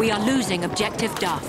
We are losing objective Duff.